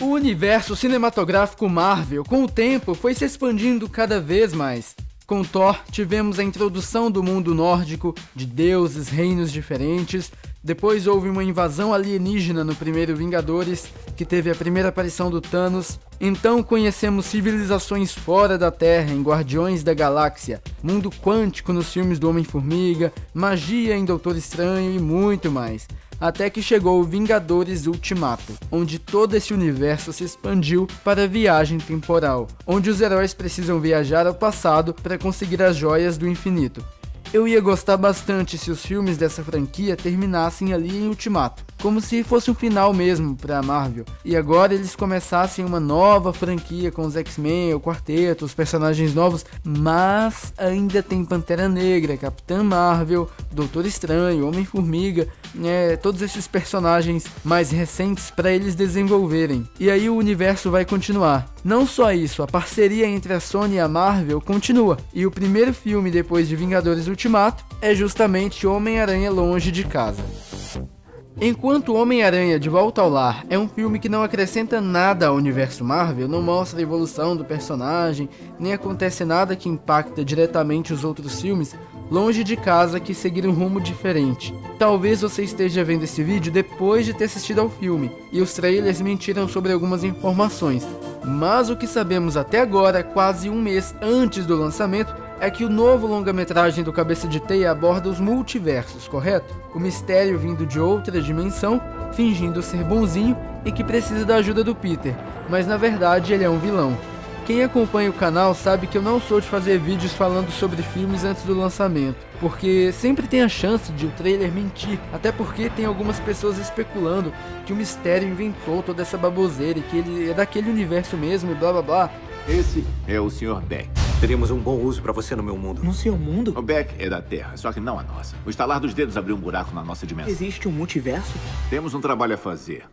O universo cinematográfico Marvel, com o tempo, foi se expandindo cada vez mais. Com Thor, tivemos a introdução do mundo nórdico, de deuses, reinos diferentes. Depois houve uma invasão alienígena no primeiro Vingadores, que teve a primeira aparição do Thanos. Então conhecemos civilizações fora da Terra em Guardiões da Galáxia, mundo quântico nos filmes do Homem-Formiga, magia em Doutor Estranho e muito mais até que chegou o Vingadores Ultimato, onde todo esse universo se expandiu para a viagem temporal, onde os heróis precisam viajar ao passado para conseguir as joias do infinito. Eu ia gostar bastante se os filmes dessa franquia terminassem ali em Ultimato, como se fosse um final mesmo para Marvel. E agora eles começassem uma nova franquia com os X-Men, o quarteto, os personagens novos, mas ainda tem Pantera Negra, Capitã Marvel, Doutor Estranho, Homem-Formiga, né, todos esses personagens mais recentes para eles desenvolverem. E aí o universo vai continuar. Não só isso, a parceria entre a Sony e a Marvel continua. E o primeiro filme depois de Vingadores Ultimato é justamente Homem-Aranha Longe de Casa. Enquanto Homem-Aranha de Volta ao Lar é um filme que não acrescenta nada ao universo Marvel, não mostra a evolução do personagem, nem acontece nada que impacta diretamente os outros filmes, longe de casa que seguir um rumo diferente. Talvez você esteja vendo esse vídeo depois de ter assistido ao filme, e os trailers mentiram sobre algumas informações. Mas o que sabemos até agora, quase um mês antes do lançamento, é que o novo longa-metragem do Cabeça de Teia aborda os multiversos, correto? O mistério vindo de outra dimensão, fingindo ser bonzinho e que precisa da ajuda do Peter, mas na verdade ele é um vilão. Quem acompanha o canal sabe que eu não sou de fazer vídeos falando sobre filmes antes do lançamento, porque sempre tem a chance de o trailer mentir, até porque tem algumas pessoas especulando que o mistério inventou toda essa baboseira e que ele é daquele universo mesmo e blá blá blá. Esse é o Sr. Beck. Teríamos um bom uso para você no meu mundo. No seu mundo? O Beck é da Terra, só que não a nossa. O estalar dos dedos abriu um buraco na nossa dimensão. Existe um multiverso? Temos um trabalho a fazer.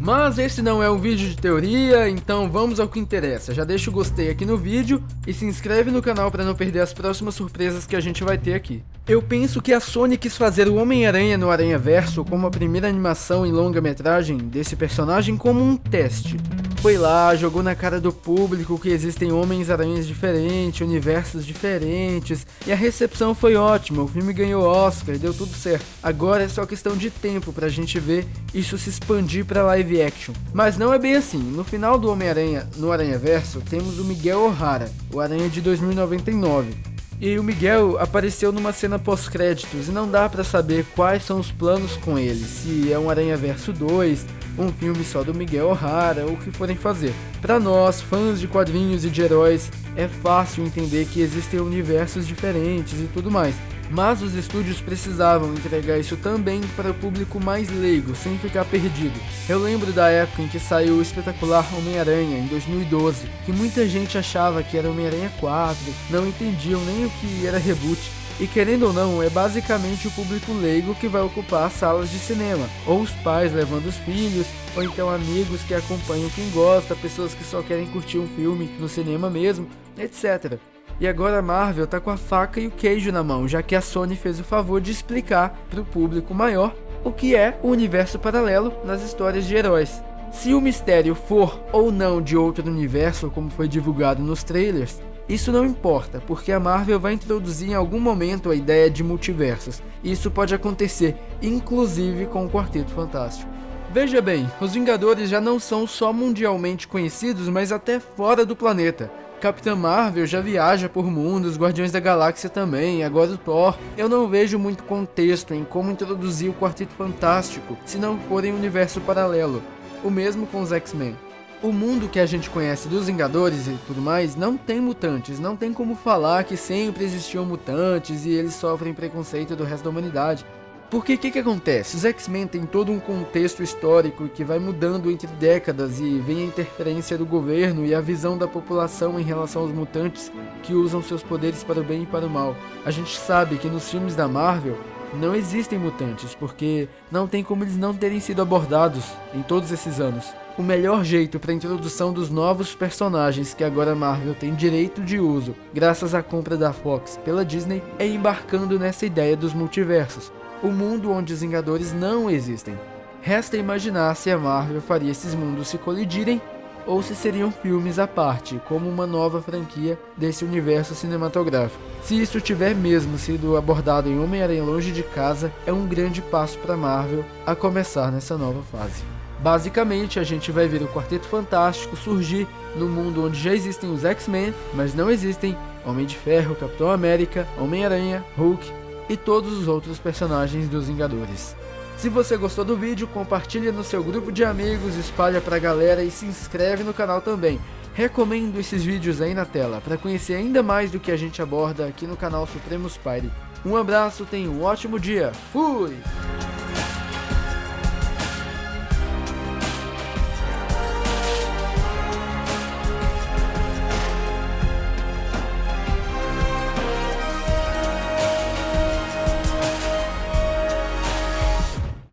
Mas esse não é um vídeo de teoria, então vamos ao que interessa. Já deixa o gostei aqui no vídeo e se inscreve no canal para não perder as próximas surpresas que a gente vai ter aqui. Eu penso que a Sony quis fazer o Homem-Aranha no Aranha Verso como a primeira animação em longa-metragem desse personagem como um teste. Foi lá, jogou na cara do público que existem Homens-Aranhas diferentes, universos diferentes, e a recepção foi ótima, o filme ganhou Oscar, deu tudo certo. Agora é só questão de tempo pra gente ver isso se expandir pra live action. Mas não é bem assim, no final do Homem-Aranha, no Aranha Verso, temos o Miguel O'Hara, o Aranha de 2099. E o Miguel apareceu numa cena pós-créditos e não dá para saber quais são os planos com ele, se é um Aranha Verso 2, um filme só do Miguel O'Hara ou o que forem fazer. Para nós, fãs de quadrinhos e de heróis, é fácil entender que existem universos diferentes e tudo mais. Mas os estúdios precisavam entregar isso também para o público mais leigo, sem ficar perdido. Eu lembro da época em que saiu o espetacular Homem-Aranha, em 2012, que muita gente achava que era Homem-Aranha 4, não entendiam nem o que era reboot, e querendo ou não, é basicamente o público leigo que vai ocupar as salas de cinema, ou os pais levando os filhos, ou então amigos que acompanham quem gosta, pessoas que só querem curtir um filme no cinema mesmo, etc. E agora a Marvel tá com a faca e o queijo na mão, já que a Sony fez o favor de explicar para o público maior o que é o universo paralelo nas histórias de heróis. Se o mistério for ou não de outro universo, como foi divulgado nos trailers, isso não importa, porque a Marvel vai introduzir em algum momento a ideia de multiversos. Isso pode acontecer, inclusive com o Quarteto Fantástico. Veja bem, os Vingadores já não são só mundialmente conhecidos, mas até fora do planeta. Capitã Marvel já viaja por mundos, Guardiões da Galáxia também, agora o Thor. Eu não vejo muito contexto em como introduzir o Quarteto Fantástico se não for em um universo paralelo. O mesmo com os X-Men. O mundo que a gente conhece dos Vingadores e tudo mais não tem mutantes, não tem como falar que sempre existiam mutantes e eles sofrem preconceito do resto da humanidade. Porque o que, que acontece? Os X-Men têm todo um contexto histórico que vai mudando entre décadas e vem a interferência do governo e a visão da população em relação aos mutantes que usam seus poderes para o bem e para o mal. A gente sabe que nos filmes da Marvel não existem mutantes, porque não tem como eles não terem sido abordados em todos esses anos o melhor jeito para a introdução dos novos personagens que agora a Marvel tem direito de uso, graças à compra da Fox pela Disney, é embarcando nessa ideia dos multiversos, o mundo onde os Vingadores não existem. Resta imaginar se a Marvel faria esses mundos se colidirem ou se seriam filmes à parte, como uma nova franquia desse universo cinematográfico. Se isso tiver mesmo sido abordado em Homem-Aranha Longe de Casa, é um grande passo para Marvel a começar nessa nova fase. Basicamente, a gente vai ver o Quarteto Fantástico surgir no mundo onde já existem os X-Men, mas não existem Homem de Ferro, Capitão América, Homem-Aranha, Hulk e todos os outros personagens dos Vingadores. Se você gostou do vídeo, compartilha no seu grupo de amigos, espalha pra galera e se inscreve no canal também. Recomendo esses vídeos aí na tela para conhecer ainda mais do que a gente aborda aqui no canal Supremos Pyre. Um abraço, tenha um ótimo dia. Fui!